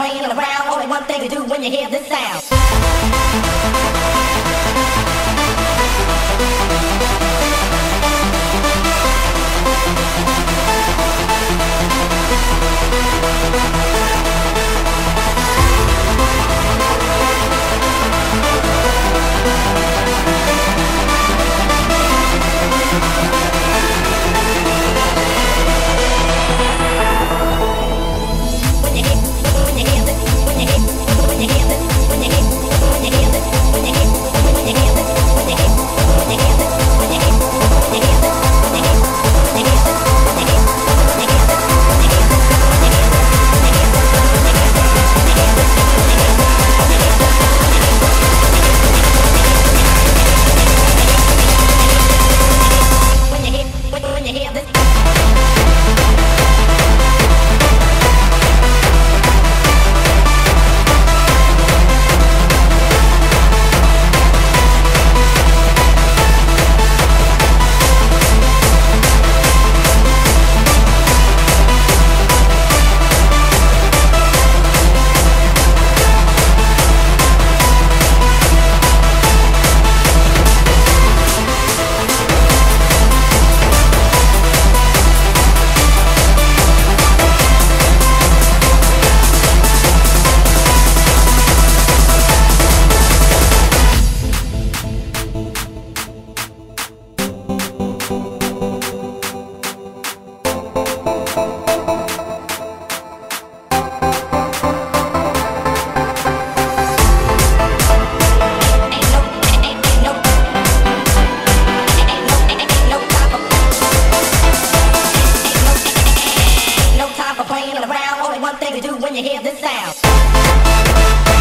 playing around. Only one thing to do when you hear this sound. Tchau.